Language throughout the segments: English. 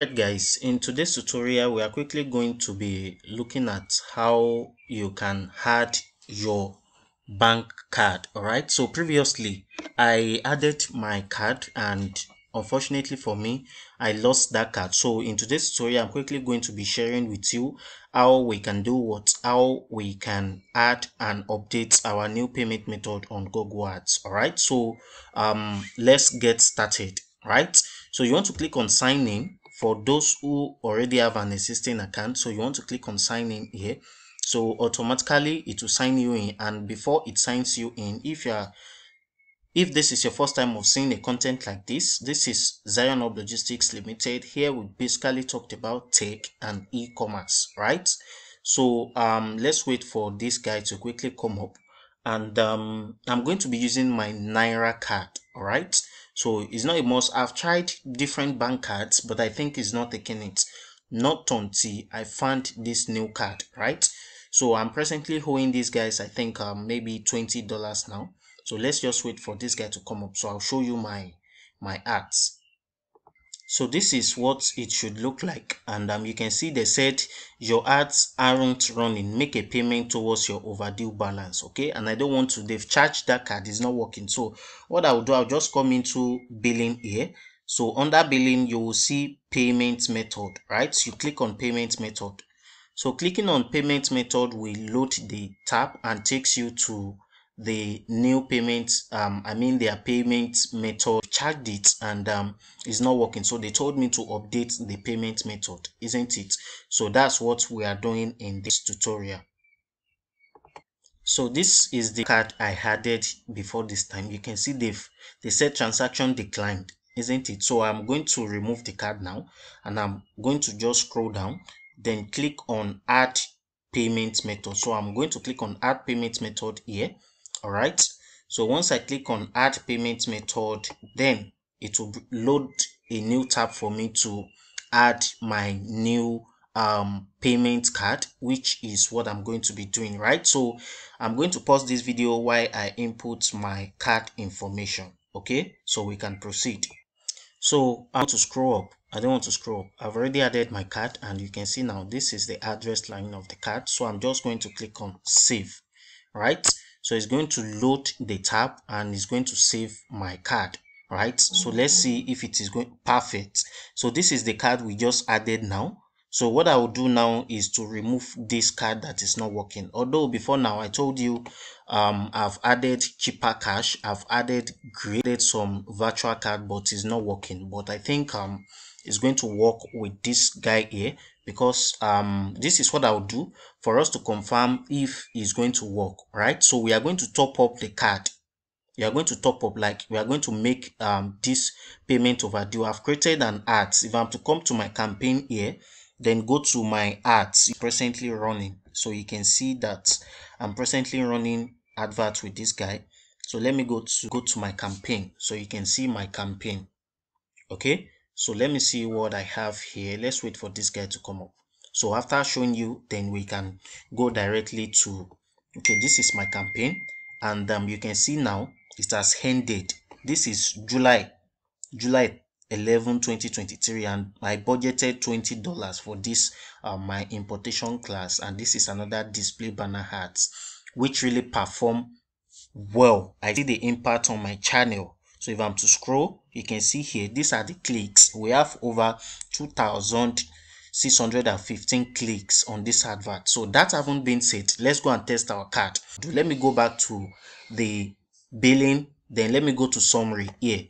Alright guys, in today's tutorial we are quickly going to be looking at how you can add your bank card alright? So previously I added my card and unfortunately for me I lost that card. So in today's tutorial I'm quickly going to be sharing with you how we can do what how we can add and update our new payment method on Google Ads alright? So um let's get started right? So you want to click on sign in for those who already have an existing account so you want to click on sign in here so automatically it will sign you in. And before it signs you in if you are if this is your first time of seeing a content like this this is zion hub logistics limited here we basically talked about tech and e-commerce right? So um let's wait for this guy to quickly come up. And um i'm going to be using my naira card all right so it's not a must. I've tried different bank cards, but I think it's not taking it. Not until I found this new card, right? So I'm presently holding these guys, I think um, maybe $20 now. So let's just wait for this guy to come up. So I'll show you my, my ads so this is what it should look like. And um, you can see they said your ads aren't running. Make a payment towards your overdue balance okay? And i don't want to they've charged that card. Is not working. So what i'll do i'll just come into billing here. So under billing you will see payment method right? So you click on payment method. So clicking on payment method will load the tab and takes you to the new payment um i mean their payment method charged it and um it's not working. So they told me to update the payment method isn't it? So that's what we are doing in this tutorial. So this is the card i added before this time. You can see they've they said transaction declined isn't it? So i'm going to remove the card now and i'm going to just scroll down then click on add payment method. So i'm going to click on add payment method here all right? So once i click on add payment method then it will load a new tab for me to add my new um payment card which is what i'm going to be doing right? So i'm going to pause this video while i input my card information okay? So we can proceed. So i want to scroll up. I don't want to scroll up. I've already added my card and you can see now this is the address line of the card. So i'm just going to click on save right so it's going to load the tab and it's going to save my card right? So let's see if it is going perfect. So this is the card we just added now. So what i will do now is to remove this card that is not working. Although before now i told you um i've added Chipper Cash i've added created some virtual card but it's not working. But i think um it's going to work with this guy here because um this is what i'll do for us to confirm if it's going to work right? So we are going to top up the card. We are going to top up like we are going to make um this payment overdue. I've created an ads if i'm to come to my campaign here then go to my ads. Presently running. So you can see that i'm presently running advert with this guy. So let me go to go to my campaign. So you can see my campaign. Okay so let me see what i have here. Let's wait for this guy to come up. So after showing you then we can go directly to okay this is my campaign. And um, you can see now it has ended. This is july july 11 2023 and i budgeted 20 dollars for this uh, my importation class. And this is another display banner hats which really perform well. I see the impact on my channel so if i'm to scroll you can see here these are the clicks. We have over 2615 clicks on this advert. So that haven't been said let's go and test our card. Let me go back to the billing. Then let me go to summary here.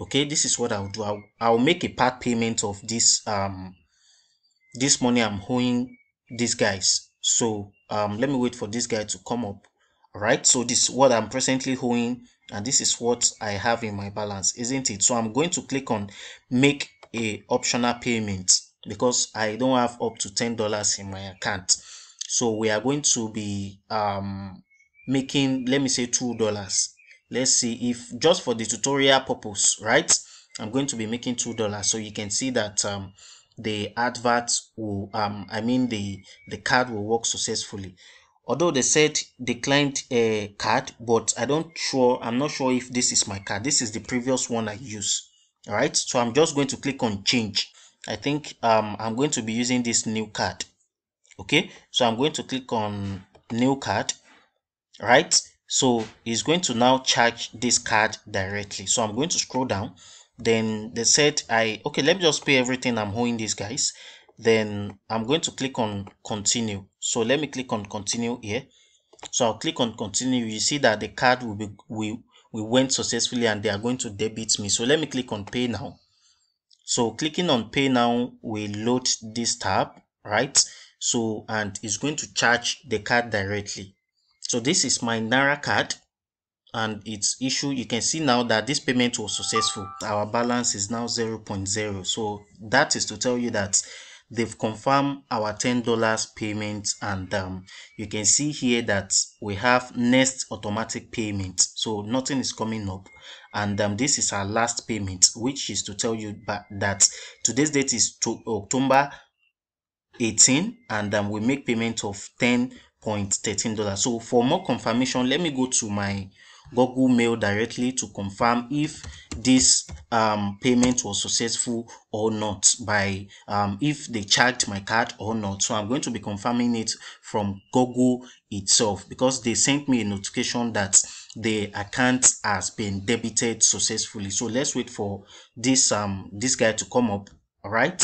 Okay this is what i'll do. I'll, I'll make a part payment of this um this money i'm owing these guys. So um let me wait for this guy to come up right? So this is what i'm presently owing and this is what I have in my balance isn't it? So I'm going to click on make a optional payment because I don't have up to ten dollars in my account. So we are going to be um making let me say two dollars. Let's see if just for the tutorial purpose right? I'm going to be making two dollars. So you can see that um the advert will um I mean the the card will work successfully although they said declined a card but i don't sure i'm not sure if this is my card this is the previous one i use all right so i'm just going to click on change I think um, I'm going to be using this new card. Okay, so I'm going to click on new card, right? So it's going to now charge this card directly. So I'm going to scroll down. Then they said I okay, let me just pay everything I'm owing these guys. Then I'm going to click on continue. So let me click on continue here. So I'll click on continue. You see that the card will be we we went successfully and they are going to debit me. So let me click on pay now. So clicking on pay now will load this tab, right? So and it's going to charge the card directly. So this is my Naira card and its issue you can see now that this payment was successful our balance is now 0, 0.0 so that is to tell you that they've confirmed our $10 payment and um, you can see here that we have next automatic payment. So nothing is coming up. And um, this is our last payment which is to tell you that today's date is to October 18 and um, we make payment of 10 thirteen so for more confirmation let me go to my google mail directly to confirm if this um, payment was successful or not by um, if they charged my card or not. So i'm going to be confirming it from google itself because they sent me a notification that the account has been debited successfully. So let's wait for this um this guy to come up. All right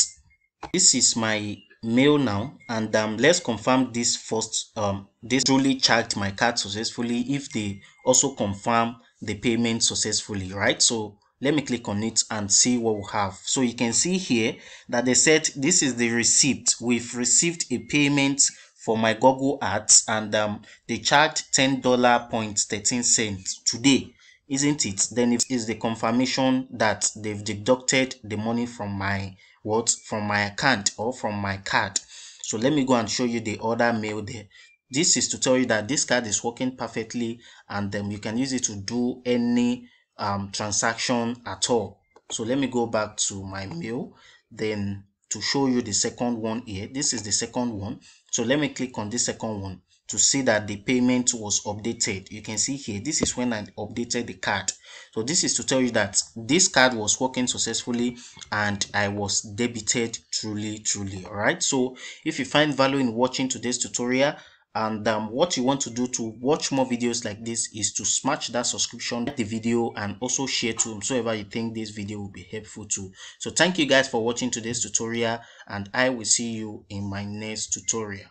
this is my mail now and um, let's confirm this first um, this truly charged my card successfully if they also confirm the payment successfully right? So let me click on it and see what we have. So you can see here that they said this is the receipt. We've received a payment for my google ads and um, they charged ten dollar point 13 cents today isn't it? Then it is the confirmation that they've deducted the money from my what from my account or from my card. So let me go and show you the other mail there. This is to tell you that this card is working perfectly and then you can use it to do any um, transaction at all. So let me go back to my mail then to show you the second one here. This is the second one. So let me click on the second one to see that the payment was updated. You can see here this is when i updated the card. So this is to tell you that this card was working successfully and i was debited truly truly all right so if you find value in watching today's tutorial and um, what you want to do to watch more videos like this is to smash that subscription the video and also share to whomsoever you think this video will be helpful to. So thank you guys for watching today's tutorial and i will see you in my next tutorial